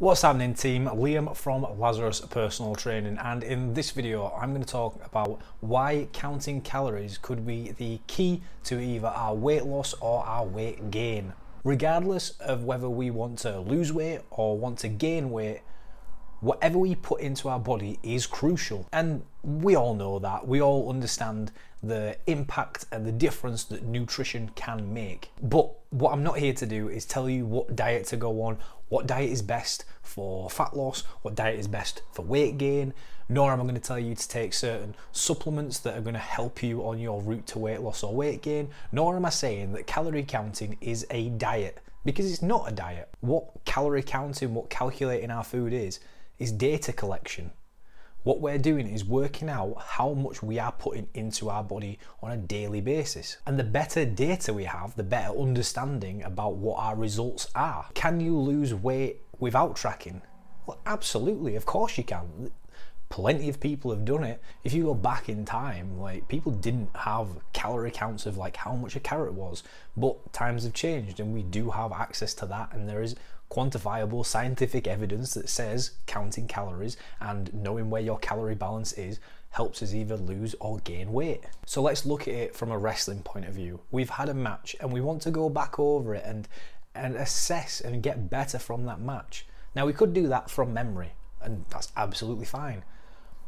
What's happening team? Liam from Lazarus Personal Training and in this video I'm going to talk about why counting calories could be the key to either our weight loss or our weight gain. Regardless of whether we want to lose weight or want to gain weight, whatever we put into our body is crucial. And we all know that. We all understand the impact and the difference that nutrition can make. But what I'm not here to do is tell you what diet to go on, what diet is best for fat loss, what diet is best for weight gain, nor am I going to tell you to take certain supplements that are going to help you on your route to weight loss or weight gain, nor am I saying that calorie counting is a diet because it's not a diet. What calorie counting, what calculating our food is, is data collection. What we're doing is working out how much we are putting into our body on a daily basis. And the better data we have, the better understanding about what our results are. Can you lose weight without tracking? Well, absolutely, of course you can. Plenty of people have done it. If you go back in time, like people didn't have calorie counts of like how much a carrot was, but times have changed and we do have access to that and there is quantifiable scientific evidence that says counting calories and knowing where your calorie balance is helps us either lose or gain weight. So let's look at it from a wrestling point of view. We've had a match and we want to go back over it and and assess and get better from that match. Now we could do that from memory and that's absolutely fine.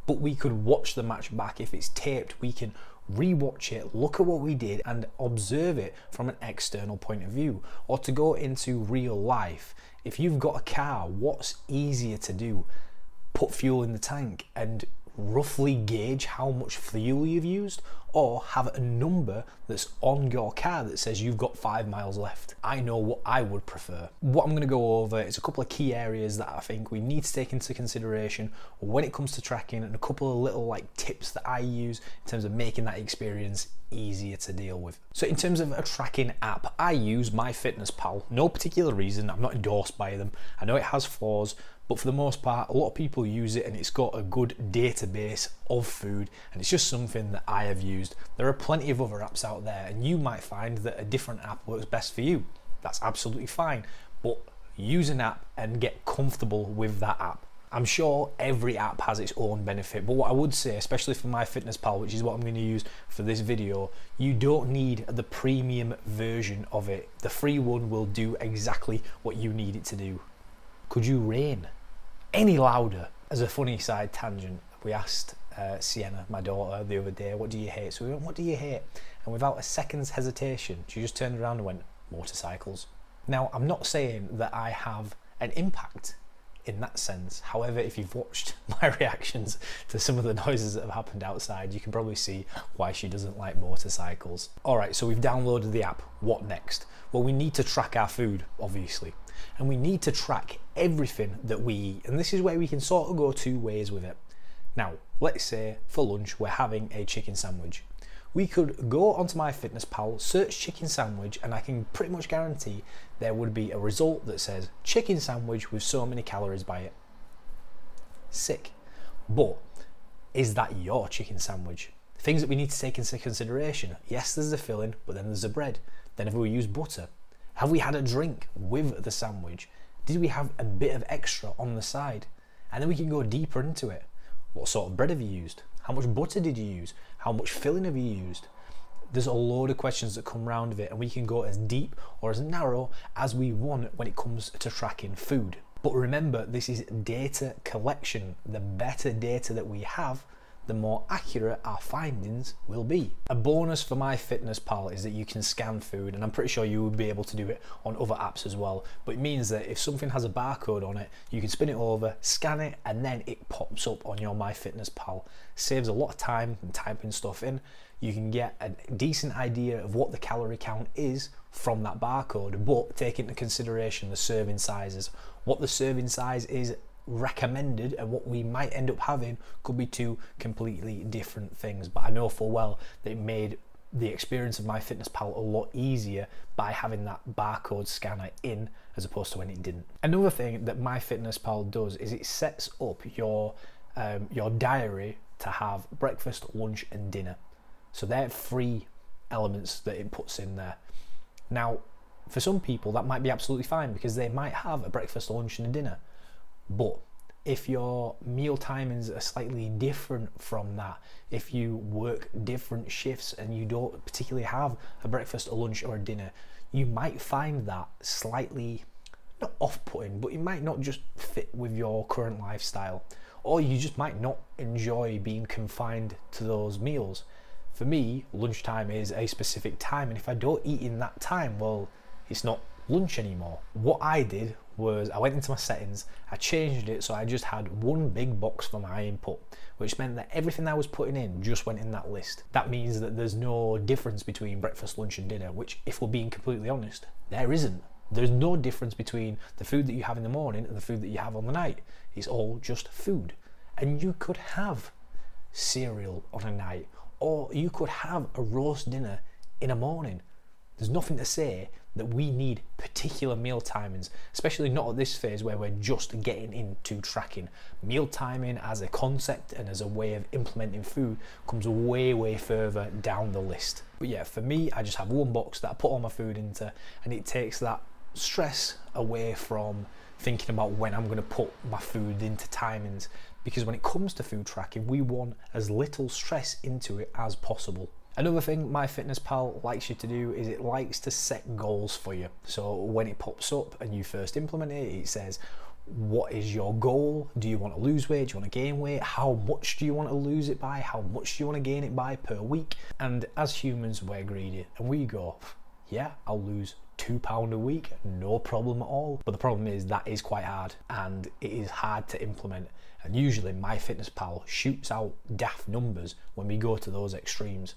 But we could watch the match back if it's taped, we can rewatch it, look at what we did, and observe it from an external point of view. Or to go into real life, if you've got a car, what's easier to do? Put fuel in the tank and roughly gauge how much fuel you've used or have a number that's on your car that says you've got five miles left. I know what I would prefer. What I'm going to go over is a couple of key areas that I think we need to take into consideration when it comes to tracking and a couple of little like tips that I use in terms of making that experience easier to deal with. So in terms of a tracking app, I use MyFitnessPal. No particular reason, I'm not endorsed by them. I know it has flaws, but for the most part, a lot of people use it and it's got a good database of food and it's just something that I have used. There are plenty of other apps out there and you might find that a different app works best for you. That's absolutely fine, but use an app and get comfortable with that app. I'm sure every app has its own benefit, but what I would say, especially for MyFitnessPal, which is what I'm going to use for this video, you don't need the premium version of it. The free one will do exactly what you need it to do. Could you rain any louder? As a funny side tangent, we asked uh, Sienna, my daughter, the other day, what do you hate? So we went, what do you hate? And without a second's hesitation, she just turned around and went, motorcycles. Now, I'm not saying that I have an impact in that sense. However, if you've watched my reactions to some of the noises that have happened outside, you can probably see why she doesn't like motorcycles. All right, so we've downloaded the app. What next? Well, we need to track our food, obviously. And we need to track everything that we eat. And this is where we can sort of go two ways with it. Now, let's say for lunch we're having a chicken sandwich we could go onto MyFitnessPal, search chicken sandwich, and I can pretty much guarantee there would be a result that says chicken sandwich with so many calories by it. Sick. But is that your chicken sandwich? Things that we need to take into consideration. Yes, there's a filling, but then there's a bread. Then if we use butter? Have we had a drink with the sandwich? Did we have a bit of extra on the side? And then we can go deeper into it. What sort of bread have you used? How much butter did you use? How much filling have you used? There's a load of questions that come around of it, and we can go as deep or as narrow as we want when it comes to tracking food. But remember, this is data collection. The better data that we have, the more accurate our findings will be. A bonus for MyFitnessPal is that you can scan food, and I'm pretty sure you would be able to do it on other apps as well. But it means that if something has a barcode on it, you can spin it over, scan it, and then it pops up on your MyFitnessPal. Saves a lot of time and typing stuff in. You can get a decent idea of what the calorie count is from that barcode, but take into consideration the serving sizes. What the serving size is recommended and what we might end up having could be two completely different things. But I know full well that it made the experience of MyFitnessPal a lot easier by having that barcode scanner in as opposed to when it didn't. Another thing that MyFitnessPal does is it sets up your um, your diary to have breakfast, lunch, and dinner. So they're three elements that it puts in there. Now, for some people, that might be absolutely fine because they might have a breakfast, lunch, and a dinner. But if your meal timings are slightly different from that, if you work different shifts and you don't particularly have a breakfast, a lunch, or a dinner, you might find that slightly not off putting, but it might not just fit with your current lifestyle, or you just might not enjoy being confined to those meals. For me, lunchtime is a specific time, and if I don't eat in that time, well, it's not lunch anymore. What I did was I went into my settings, I changed it so I just had one big box for my input, which meant that everything I was putting in just went in that list. That means that there's no difference between breakfast, lunch, and dinner, which, if we're being completely honest, there isn't. There's no difference between the food that you have in the morning and the food that you have on the night. It's all just food. And you could have cereal on a night, or you could have a roast dinner in a morning. There's nothing to say that we need particular meal timings, especially not at this phase where we're just getting into tracking. Meal timing as a concept and as a way of implementing food comes way, way further down the list. But yeah, for me, I just have one box that I put all my food into, and it takes that stress away from thinking about when I'm going to put my food into timings because when it comes to food tracking, we want as little stress into it as possible. Another thing MyFitnessPal likes you to do is it likes to set goals for you. So when it pops up and you first implement it, it says, what is your goal? Do you want to lose weight? Do you want to gain weight? How much do you want to lose it by? How much do you want to gain it by per week? And as humans, we're greedy and we go, yeah, I'll lose two pound a week, no problem at all. But the problem is that is quite hard and it is hard to implement. And usually MyFitnessPal shoots out daft numbers when we go to those extremes.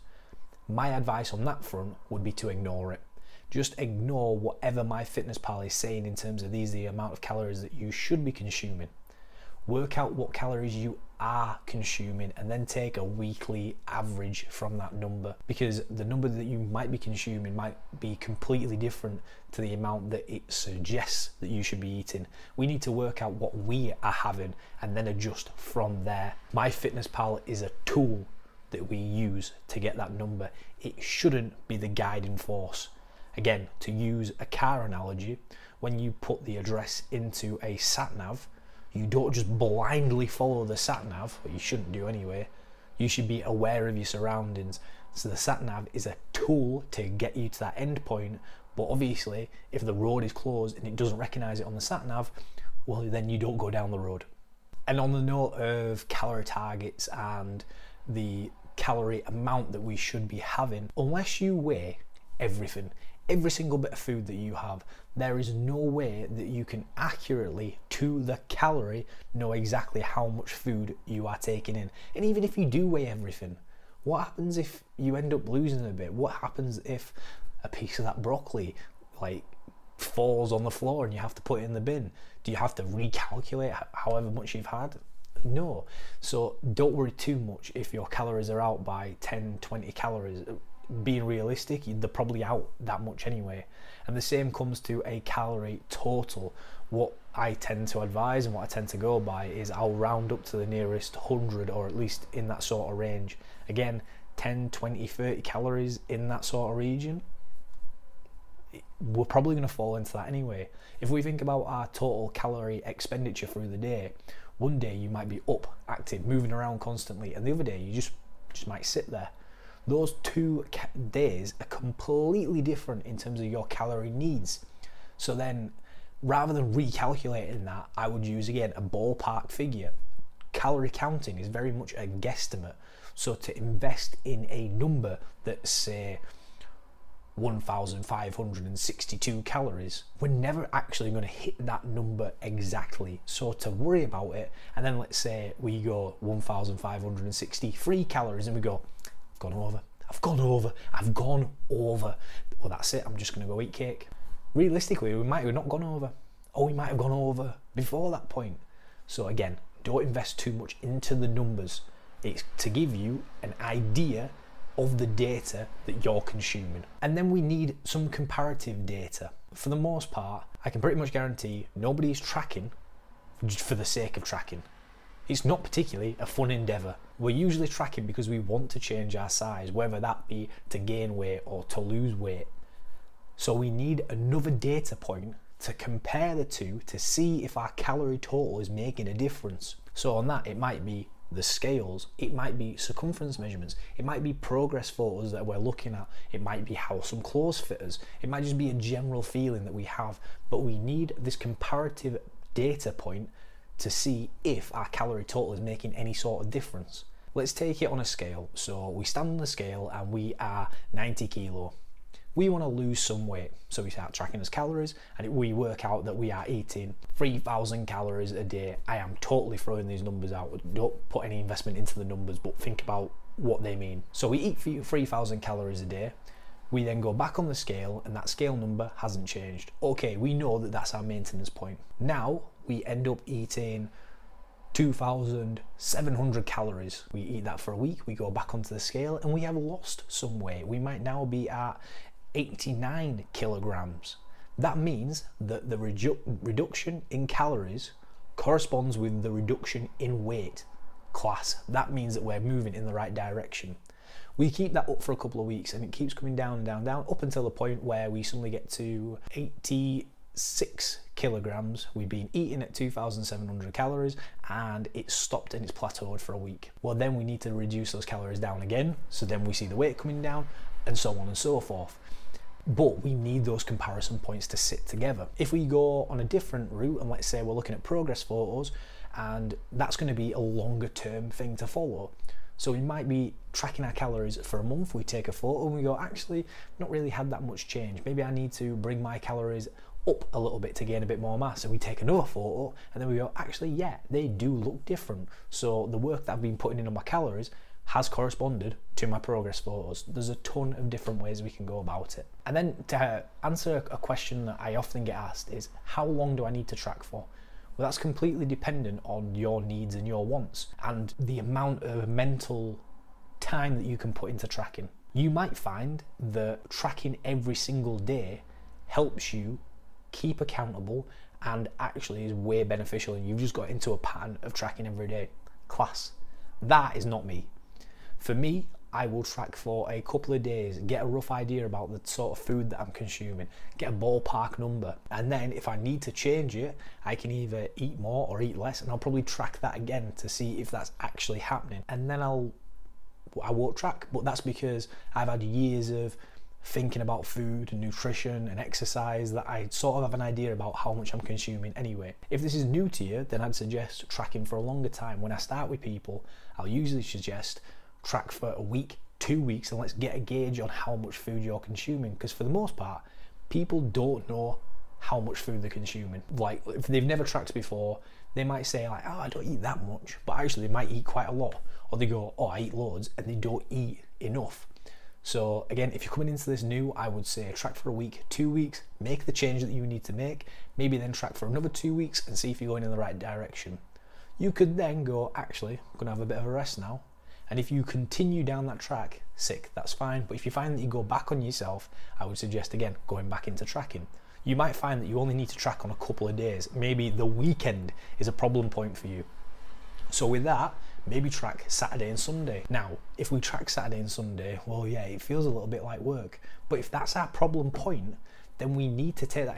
My advice on that front would be to ignore it. Just ignore whatever my MyFitnessPal is saying in terms of these the amount of calories that you should be consuming. Work out what calories you are consuming and then take a weekly average from that number because the number that you might be consuming might be completely different to the amount that it suggests that you should be eating. We need to work out what we are having and then adjust from there. My MyFitnessPal is a tool that we use to get that number. It shouldn't be the guiding force. Again, to use a car analogy, when you put the address into a sat nav, you don't just blindly follow the sat nav, but you shouldn't do anyway. You should be aware of your surroundings. So the sat nav is a tool to get you to that end point. But obviously, if the road is closed and it doesn't recognize it on the sat nav, well, then you don't go down the road. And on the note of calorie targets and the calorie amount that we should be having, unless you weigh everything, every single bit of food that you have, there is no way that you can accurately, to the calorie, know exactly how much food you are taking in. And even if you do weigh everything, what happens if you end up losing a bit? What happens if a piece of that broccoli, like, falls on the floor and you have to put it in the bin? Do you have to recalculate however much you've had? No. So don't worry too much if your calories are out by 10, 20 calories. Being realistic, they're probably out that much anyway. And the same comes to a calorie total. What I tend to advise and what I tend to go by is I'll round up to the nearest 100 or at least in that sort of range. Again, 10, 20, 30 calories in that sort of region we're probably going to fall into that anyway. If we think about our total calorie expenditure through the day, one day you might be up, active, moving around constantly, and the other day you just just might sit there. Those two days are completely different in terms of your calorie needs. So then, rather than recalculating that, I would use again a ballpark figure. Calorie counting is very much a guesstimate. So to invest in a number that say 1,562 calories, we're never actually going to hit that number exactly. So to worry about it, and then let's say we go 1,563 calories and we go, I've gone over, I've gone over, I've gone over. Well, that's it, I'm just going to go eat cake. Realistically, we might have not gone over, or we might have gone over before that point. So again, don't invest too much into the numbers. It's to give you an idea of the data that you're consuming. And then we need some comparative data. For the most part, I can pretty much guarantee nobody's tracking for the sake of tracking. It's not particularly a fun endeavour. We're usually tracking because we want to change our size, whether that be to gain weight or to lose weight. So we need another data point to compare the two to see if our calorie total is making a difference. So on that, it might be the scales, it might be circumference measurements, it might be progress photos that we're looking at, it might be how some clothes fit us, it might just be a general feeling that we have, but we need this comparative data point to see if our calorie total is making any sort of difference. Let's take it on a scale. So we stand on the scale and we are 90 kilo. We want to lose some weight. So we start tracking as calories and we work out that we are eating 3,000 calories a day. I am totally throwing these numbers out. Don't put any investment into the numbers, but think about what they mean. So we eat 3,000 calories a day. We then go back on the scale and that scale number hasn't changed. Okay, we know that that's our maintenance point. Now we end up eating 2,700 calories. We eat that for a week, we go back onto the scale, and we have lost some weight. We might now be at 89 kilograms. That means that the redu reduction in calories corresponds with the reduction in weight class. That means that we're moving in the right direction. We keep that up for a couple of weeks and it keeps coming down and down, down up until the point where we suddenly get to 86 kilograms. We've been eating at 2,700 calories and it stopped and it's plateaued for a week. Well, then we need to reduce those calories down again. So then we see the weight coming down and so on and so forth. But we need those comparison points to sit together. If we go on a different route and let's say we're looking at progress photos and that's going to be a longer term thing to follow. So we might be tracking our calories for a month, we take a photo and we go, actually, not really had that much change. Maybe I need to bring my calories up a little bit to gain a bit more mass and we take another photo and then we go actually yeah they do look different so the work that I've been putting in on my calories has corresponded to my progress photos there's a ton of different ways we can go about it and then to answer a question that I often get asked is how long do I need to track for well that's completely dependent on your needs and your wants and the amount of mental time that you can put into tracking you might find that tracking every single day helps you keep accountable, and actually is way beneficial. And you've just got into a pattern of tracking every day. Class. That is not me. For me, I will track for a couple of days, get a rough idea about the sort of food that I'm consuming, get a ballpark number, and then if I need to change it, I can either eat more or eat less, and I'll probably track that again to see if that's actually happening. And then I'll I won't track, but that's because I've had years of thinking about food and nutrition and exercise that I sort of have an idea about how much I'm consuming anyway. If this is new to you, then I'd suggest tracking for a longer time. When I start with people, I'll usually suggest track for a week, two weeks, and let's get a gauge on how much food you're consuming. Because for the most part, people don't know how much food they're consuming. Like if they've never tracked before, they might say like, "Oh, I don't eat that much," but actually they might eat quite a lot. Or they go, "Oh, I eat loads," and they don't eat enough. So again, if you're coming into this new, I would say track for a week, two weeks, make the change that you need to make, maybe then track for another two weeks and see if you're going in the right direction. You could then go, actually, I'm gonna have a bit of a rest now. And if you continue down that track, sick, that's fine. But if you find that you go back on yourself, I would suggest again, going back into tracking. You might find that you only need to track on a couple of days. Maybe the weekend is a problem point for you. So with that, maybe track Saturday and Sunday. Now, if we track Saturday and Sunday, well, yeah, it feels a little bit like work. But if that's our problem point, then we need to take that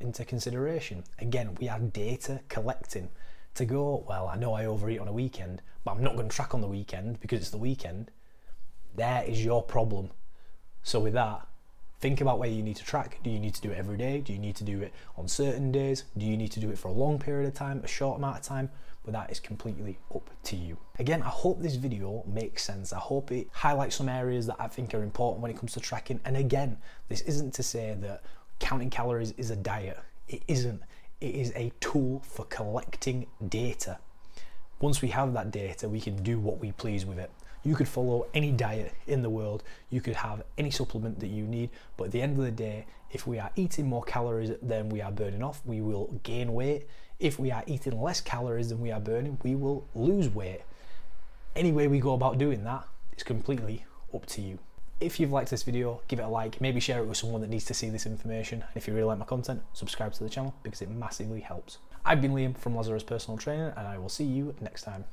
into consideration. Again, we are data collecting. To go, well, I know I overeat on a weekend, but I'm not going to track on the weekend because it's the weekend. There is your problem. So, with that, think about where you need to track. Do you need to do it every day? Do you need to do it on certain days? Do you need to do it for a long period of time, a short amount of time? but that is completely up to you. Again, I hope this video makes sense. I hope it highlights some areas that I think are important when it comes to tracking. And again, this isn't to say that counting calories is a diet. It isn't. It is a tool for collecting data. Once we have that data, we can do what we please with it. You could follow any diet in the world, you could have any supplement that you need, but at the end of the day, if we are eating more calories than we are burning off, we will gain weight. If we are eating less calories than we are burning, we will lose weight. Any way we go about doing that is completely up to you. If you've liked this video, give it a like, maybe share it with someone that needs to see this information. And if you really like my content, subscribe to the channel because it massively helps. I've been Liam from Lazarus Personal Training and I will see you next time.